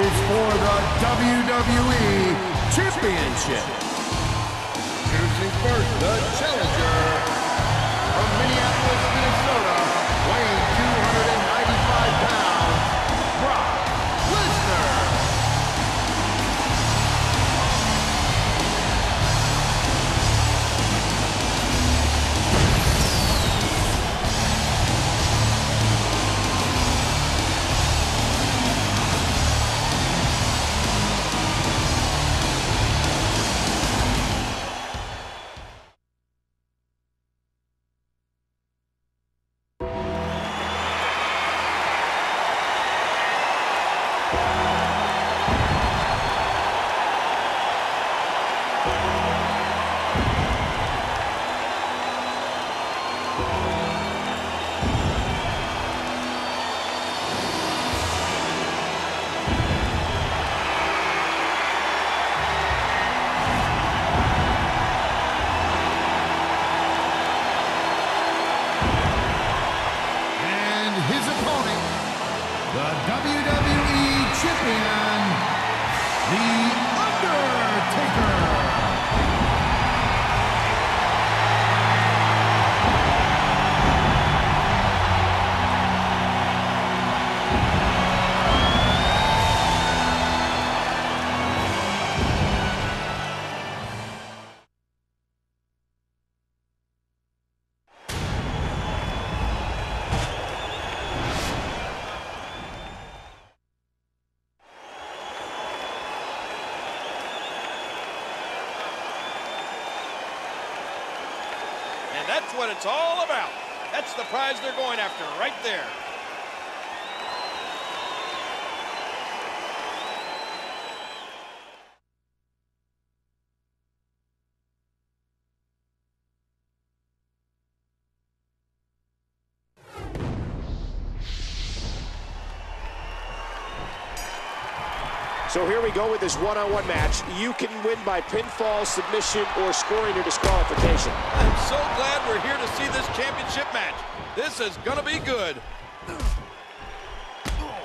is for the WWE Championship. Introducing first, the challenger from Minneapolis, Minnesota, the WWE Champion, The that's what it's all about. That's the prize they're going after right there. So here we go with this one-on-one match. You can win by pinfall, submission, or scoring or disqualification. I'm so glad we're here to see this championship match. This is gonna be good.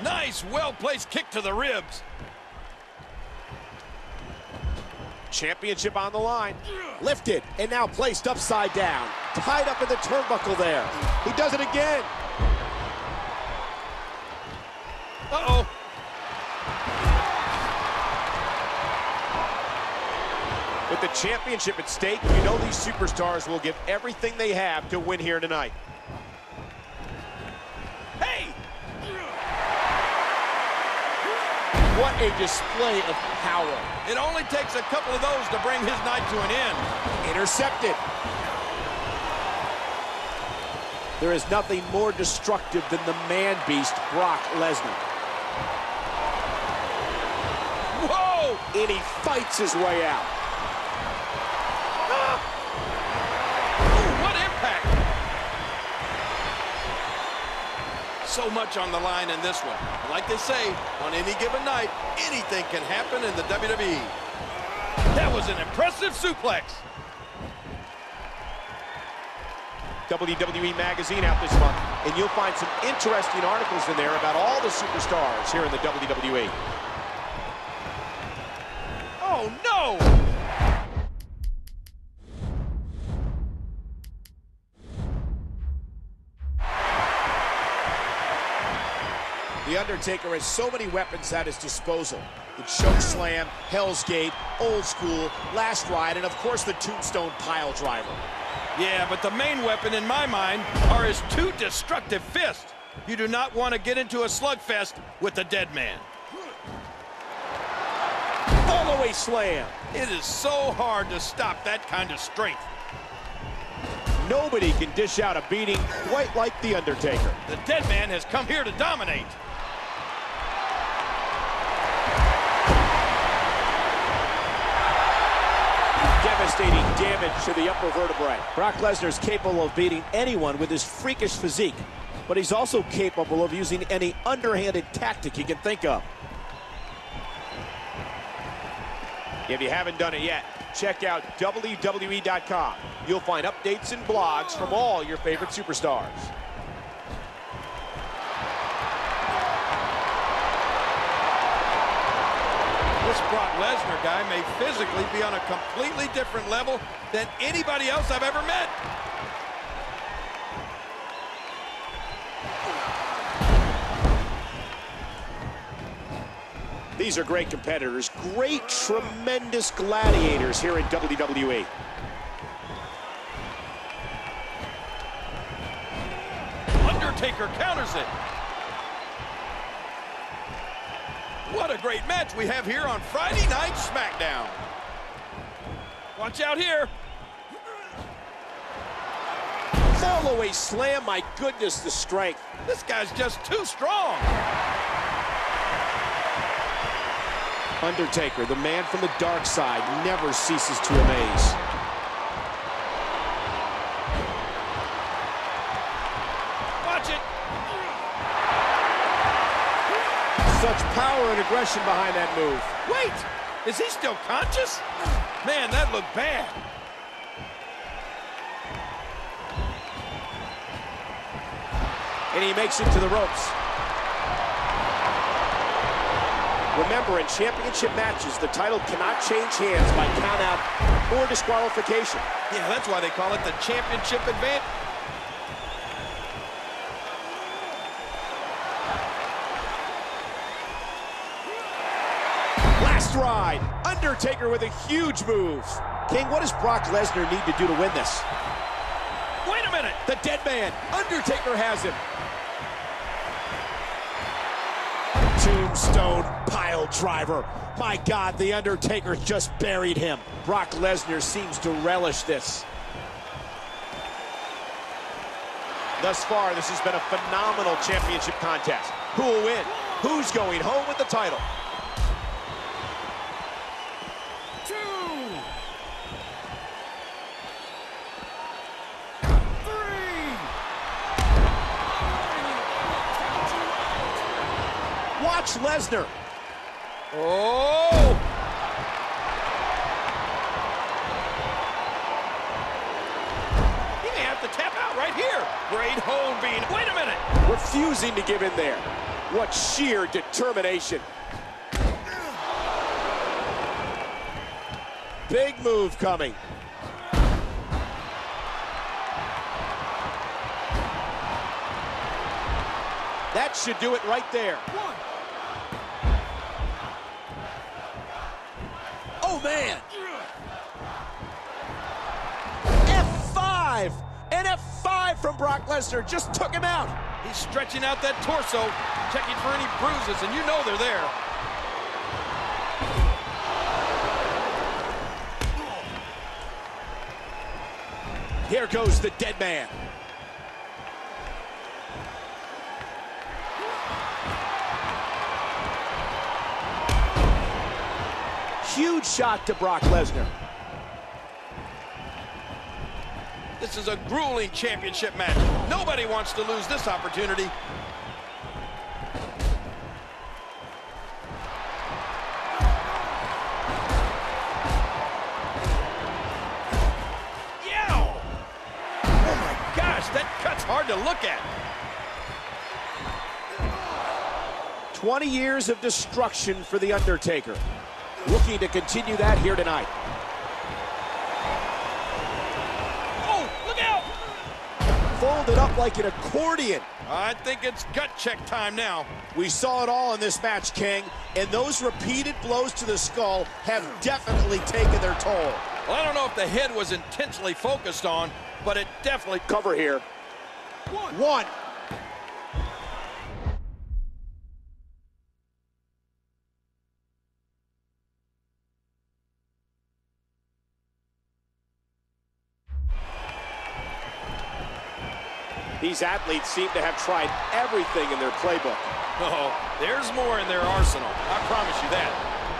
Nice, well-placed kick to the ribs. Championship on the line. Lifted and now placed upside down. Tied up in the turnbuckle there. He does it again. Uh-oh. With the championship at stake, you know these superstars will give everything they have to win here tonight. Hey! What a display of power. It only takes a couple of those to bring his night to an end. Intercepted. There is nothing more destructive than the man-beast, Brock Lesnar. Whoa! And he fights his way out. So much on the line in this one. Like they say, on any given night, anything can happen in the WWE. That was an impressive suplex. WWE Magazine out this month, and you'll find some interesting articles in there about all the superstars here in the WWE. The Undertaker has so many weapons at his disposal. The choke slam, Hell's Gate, Old School, Last Ride, and of course the Tombstone Pile Driver. Yeah, but the main weapon in my mind are his two destructive fists. You do not want to get into a slugfest with the dead man. All-the-way slam. It is so hard to stop that kind of strength. Nobody can dish out a beating quite like The Undertaker. The dead man has come here to dominate. Devastating damage to the upper vertebrae. Brock Lesnar is capable of beating anyone with his freakish physique, but he's also capable of using any underhanded tactic he can think of. If you haven't done it yet, check out WWE.com. You'll find updates and blogs from all your favorite superstars. This Brock Lesnar guy may physically be on a completely different level than anybody else I've ever met. These are great competitors, great, tremendous gladiators here in WWE. Undertaker counters it. What a great match we have here on Friday Night SmackDown. Watch out here. Fall away slam, my goodness, the strength. This guy's just too strong. Undertaker, the man from the dark side, never ceases to amaze. Such power and aggression behind that move. Wait, is he still conscious? Man, that looked bad. And he makes it to the ropes. Remember, in championship matches, the title cannot change hands by countout or disqualification. Yeah, that's why they call it the championship advantage. Undertaker with a huge move. King, what does Brock Lesnar need to do to win this? Wait a minute. The dead man. Undertaker has him. Tombstone pile driver. My God, The Undertaker just buried him. Brock Lesnar seems to relish this. Thus far, this has been a phenomenal championship contest. Who will win? Who's going home with the title? Two. Three. Watch Lesnar. Oh! He may have to tap out right here. Great hold being. Wait a minute. refusing to give in there. What sheer determination. Big move coming. That should do it right there. One. Oh, man. F5. And F5 from Brock Lesnar just took him out. He's stretching out that torso, checking for any bruises, and you know they're there. Here goes the dead man. Huge shot to Brock Lesnar. This is a grueling championship match. Nobody wants to lose this opportunity. Hard to look at. 20 years of destruction for The Undertaker. Looking to continue that here tonight. Oh, look out! Folded up like an accordion. I think it's gut check time now. We saw it all in this match, King, and those repeated blows to the skull have definitely taken their toll. Well, I don't know if the head was intentionally focused on, but it definitely Cover here. One. One. These athletes seem to have tried everything in their playbook. Oh, there's more in their arsenal. I promise you that.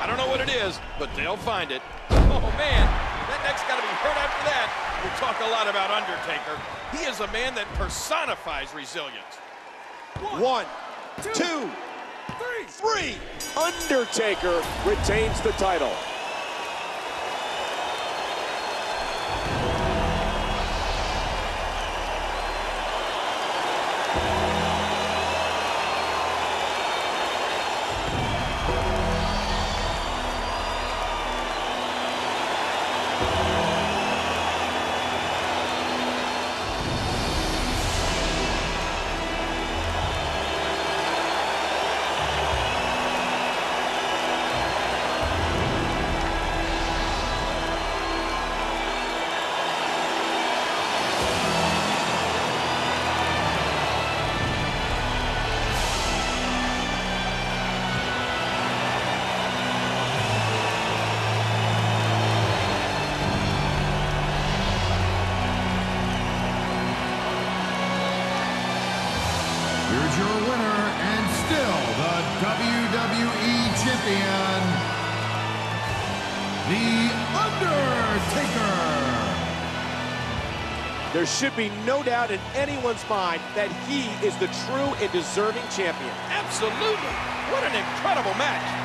I don't know what it is, but they'll find it. Oh, man. That neck's got to be hurt after that. We talk a lot about Undertaker. He is a man that personifies resilience. One, two, Three. three. Undertaker retains the title. Champion, The Undertaker. There should be no doubt in anyone's mind that he is the true and deserving champion. Absolutely. What an incredible match.